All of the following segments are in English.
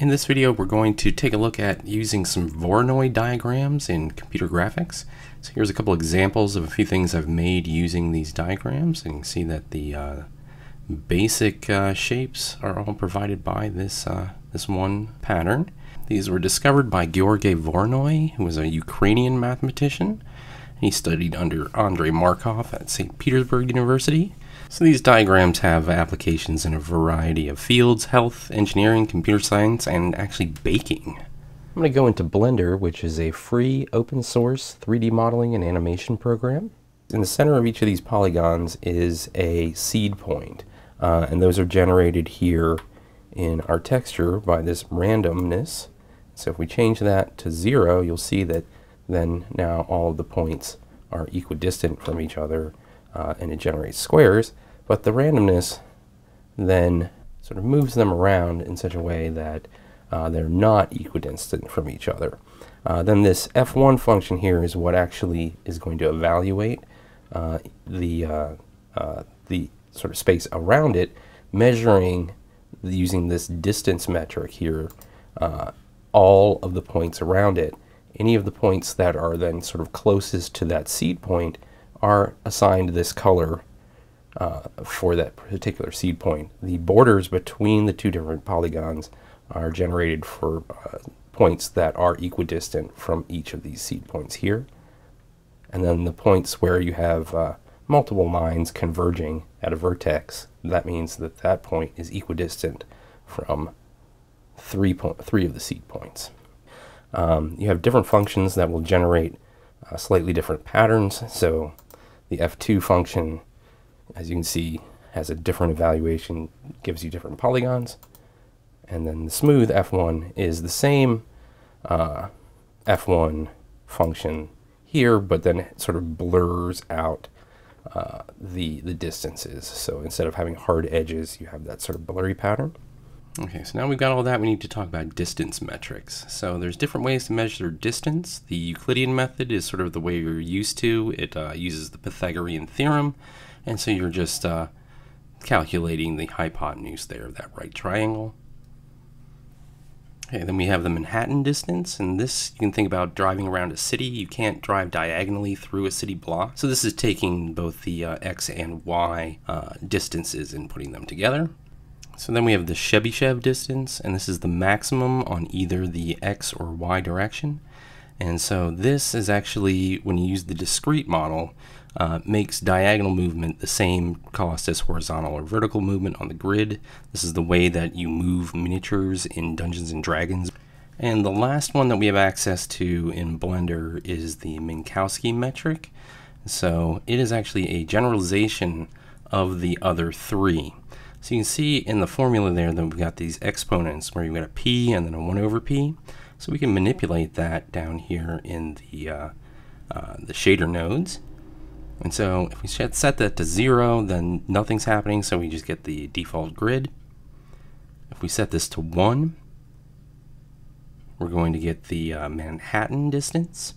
In this video, we're going to take a look at using some Voronoi diagrams in computer graphics. So here's a couple examples of a few things I've made using these diagrams. And you can see that the uh, basic uh, shapes are all provided by this, uh, this one pattern. These were discovered by Georgy Voronoi, who was a Ukrainian mathematician. He studied under Andrei Markov at St. Petersburg University. So these diagrams have applications in a variety of fields, health, engineering, computer science, and actually baking. I'm going to go into Blender, which is a free open source 3D modeling and animation program. In the center of each of these polygons is a seed point, uh, and those are generated here in our texture by this randomness. So if we change that to zero, you'll see that then now all of the points are equidistant from each other uh, and it generates squares, but the randomness then sort of moves them around in such a way that uh, they're not equidistant from each other. Uh, then this f1 function here is what actually is going to evaluate uh, the, uh, uh, the sort of space around it, measuring using this distance metric here all of the points around it. Any of the points that are then sort of closest to that seed point are assigned this color uh, for that particular seed point. The borders between the two different polygons are generated for uh, points that are equidistant from each of these seed points here. And then the points where you have uh, multiple lines converging at a vertex, that means that that point is equidistant from three, three of the seed points. Um, you have different functions that will generate uh, slightly different patterns. So the f2 function, as you can see, has a different evaluation, gives you different polygons. And then the smooth f1 is the same uh, f1 function here, but then it sort of blurs out uh, the, the distances. So instead of having hard edges, you have that sort of blurry pattern. Okay, so now we've got all that, we need to talk about distance metrics. So there's different ways to measure distance. The Euclidean method is sort of the way you're used to. It uh, uses the Pythagorean theorem, and so you're just uh, calculating the hypotenuse there of that right triangle. Okay, then we have the Manhattan distance, and this you can think about driving around a city. You can't drive diagonally through a city block. So this is taking both the uh, x and y uh, distances and putting them together. So then we have the Chebyshev distance, and this is the maximum on either the x or y direction. And so this is actually, when you use the discrete model, uh, makes diagonal movement the same cost as horizontal or vertical movement on the grid. This is the way that you move miniatures in Dungeons and Dragons. And the last one that we have access to in Blender is the Minkowski metric. So it is actually a generalization of the other three. So you can see in the formula there that we've got these exponents where you've got a p and then a 1 over p. So we can manipulate that down here in the, uh, uh, the shader nodes. And so if we set that to 0, then nothing's happening, so we just get the default grid. If we set this to 1, we're going to get the uh, Manhattan distance.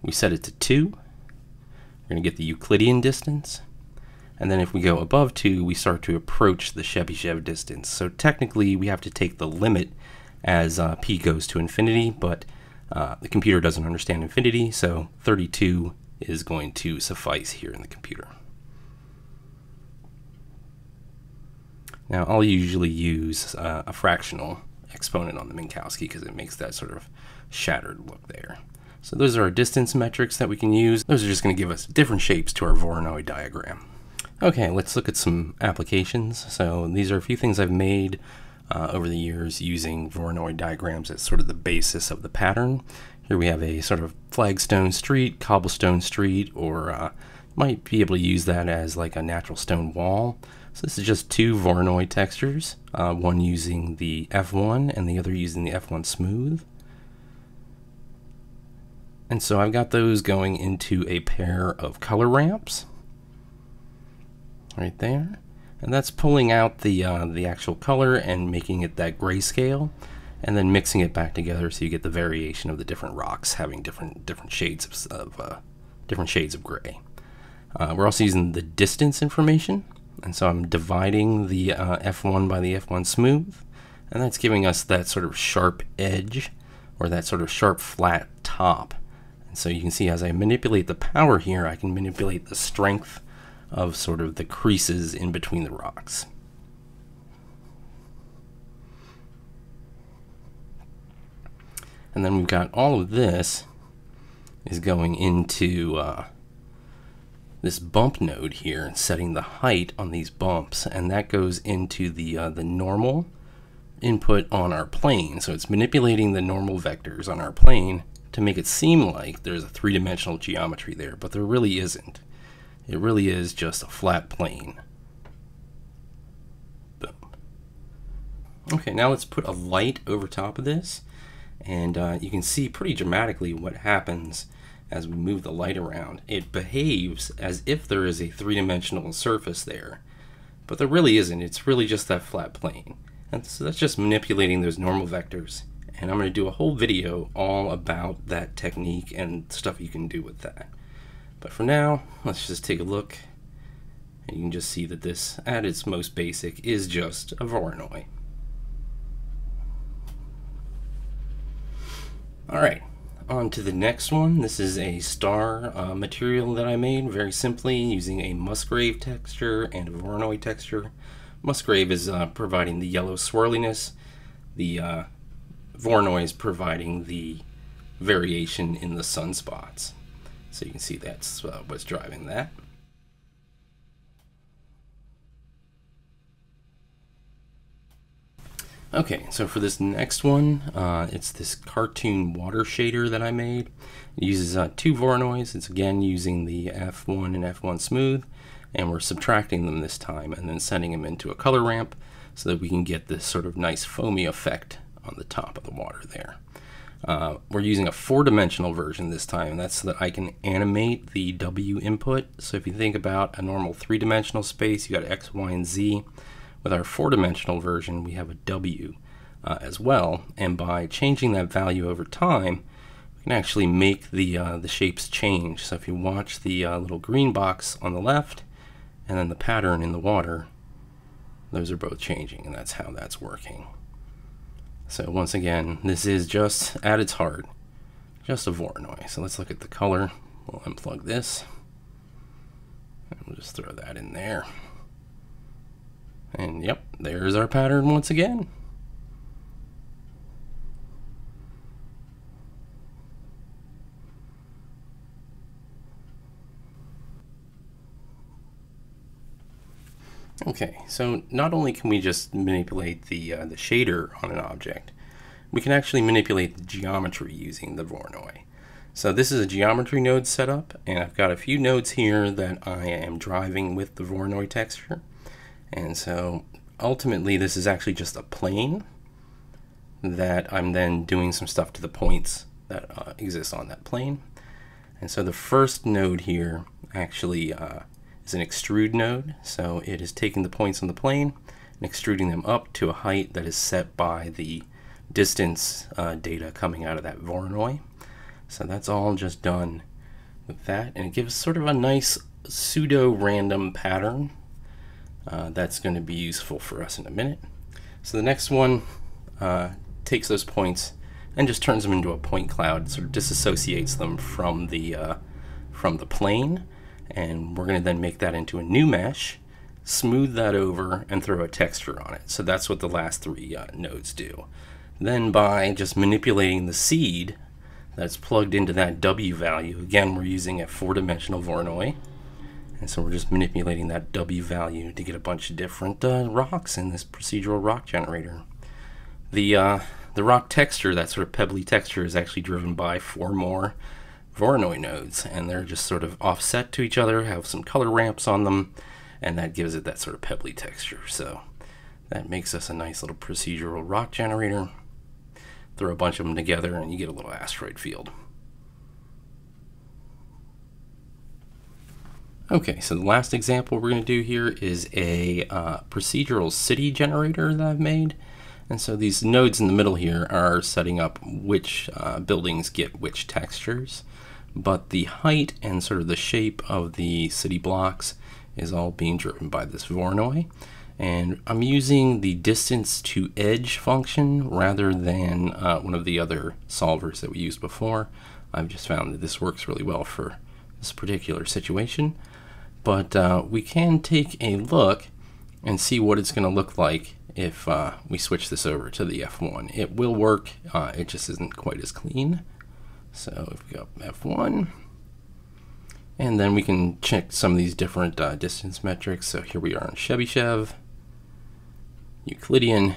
We set it to 2, we're going to get the Euclidean distance. And then if we go above 2, we start to approach the Chebyshev distance. So technically, we have to take the limit as uh, p goes to infinity, but uh, the computer doesn't understand infinity, so 32 is going to suffice here in the computer. Now, I'll usually use uh, a fractional exponent on the Minkowski because it makes that sort of shattered look there. So those are our distance metrics that we can use. Those are just going to give us different shapes to our Voronoi diagram. Okay, let's look at some applications. So these are a few things I've made uh, over the years using Voronoi diagrams as sort of the basis of the pattern. Here we have a sort of flagstone street, cobblestone street, or uh, might be able to use that as like a natural stone wall. So this is just two Voronoi textures, uh, one using the F1 and the other using the F1 smooth. And so I've got those going into a pair of color ramps right there. And that's pulling out the, uh, the actual color and making it that grayscale and then mixing it back together so you get the variation of the different rocks having different different shades of, of uh, different shades of gray. Uh, we're also using the distance information and so I'm dividing the uh, F1 by the F1 smooth and that's giving us that sort of sharp edge or that sort of sharp flat top. And so you can see as I manipulate the power here, I can manipulate the strength of sort of the creases in between the rocks. And then we've got all of this is going into uh, this bump node here and setting the height on these bumps. And that goes into the uh, the normal input on our plane. So it's manipulating the normal vectors on our plane to make it seem like there's a three-dimensional geometry there but there really isn't it really is just a flat plane boom okay now let's put a light over top of this and uh, you can see pretty dramatically what happens as we move the light around. It behaves as if there is a three-dimensional surface there, but there really isn't. It's really just that flat plane. And so that's just manipulating those normal vectors. And I'm going to do a whole video all about that technique and stuff you can do with that. But for now, let's just take a look. And you can just see that this, at its most basic, is just a Voronoi. Alright, on to the next one. This is a star uh, material that I made very simply using a Musgrave texture and a Voronoi texture. Musgrave is uh, providing the yellow swirliness. The uh, Voronoi is providing the variation in the sunspots. So you can see that's uh, what's driving that. Okay, so for this next one, uh, it's this cartoon water shader that I made. It uses uh, two Voronois. It's again using the F1 and F1 Smooth, and we're subtracting them this time and then sending them into a color ramp so that we can get this sort of nice foamy effect on the top of the water there. Uh, we're using a four-dimensional version this time, and that's so that I can animate the W input. So if you think about a normal three-dimensional space, you got X, Y, and Z. With our four-dimensional version, we have a W uh, as well, and by changing that value over time, we can actually make the, uh, the shapes change. So if you watch the uh, little green box on the left, and then the pattern in the water, those are both changing, and that's how that's working. So once again, this is just, at its heart, just a Voronoi. So let's look at the color. We'll unplug this. And we'll just throw that in there. And yep, there's our pattern once again. Okay, so not only can we just manipulate the, uh, the shader on an object, we can actually manipulate the geometry using the Voronoi. So this is a geometry node setup, and I've got a few nodes here that I am driving with the Voronoi texture. And so ultimately this is actually just a plane that I'm then doing some stuff to the points that uh, exist on that plane. And so the first node here actually uh, is an extrude node. So it is taking the points on the plane and extruding them up to a height that is set by the distance uh, data coming out of that Voronoi. So that's all just done with that. And it gives sort of a nice pseudo-random pattern uh, that's going to be useful for us in a minute. So the next one uh, takes those points and just turns them into a point cloud, sort of disassociates them from the uh, from the plane, and we're going to then make that into a new mesh, smooth that over, and throw a texture on it. So that's what the last three uh, nodes do. Then by just manipulating the seed that's plugged into that W value, again we're using a four-dimensional Voronoi, and so we're just manipulating that W value to get a bunch of different uh, rocks in this procedural rock generator. The, uh, the rock texture, that sort of pebbly texture, is actually driven by four more Voronoi nodes, and they're just sort of offset to each other, have some color ramps on them, and that gives it that sort of pebbly texture. So that makes us a nice little procedural rock generator. Throw a bunch of them together, and you get a little asteroid field. Okay, so the last example we're going to do here is a uh, procedural city generator that I've made. And so these nodes in the middle here are setting up which uh, buildings get which textures. But the height and sort of the shape of the city blocks is all being driven by this Voronoi. And I'm using the distance to edge function rather than uh, one of the other solvers that we used before. I've just found that this works really well for this particular situation. But uh, we can take a look and see what it's going to look like if uh, we switch this over to the F1. It will work, uh, it just isn't quite as clean. So if we go F1, and then we can check some of these different uh, distance metrics. So here we are on Chebyshev, Euclidean,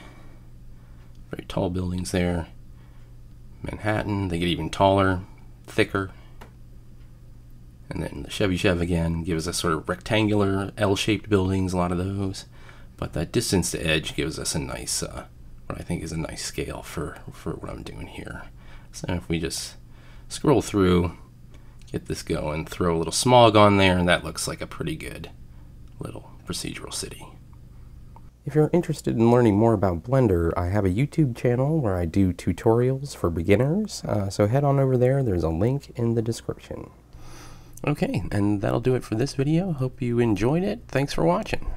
very tall buildings there. Manhattan, they get even taller, thicker. And then the Chebyshev again gives us sort of rectangular L-shaped buildings, a lot of those. But that distance to edge gives us a nice, uh, what I think is a nice scale for, for what I'm doing here. So if we just scroll through, get this going, throw a little smog on there, and that looks like a pretty good little procedural city. If you're interested in learning more about Blender, I have a YouTube channel where I do tutorials for beginners, uh, so head on over there, there's a link in the description. Okay, and that'll do it for this video. Hope you enjoyed it. Thanks for watching.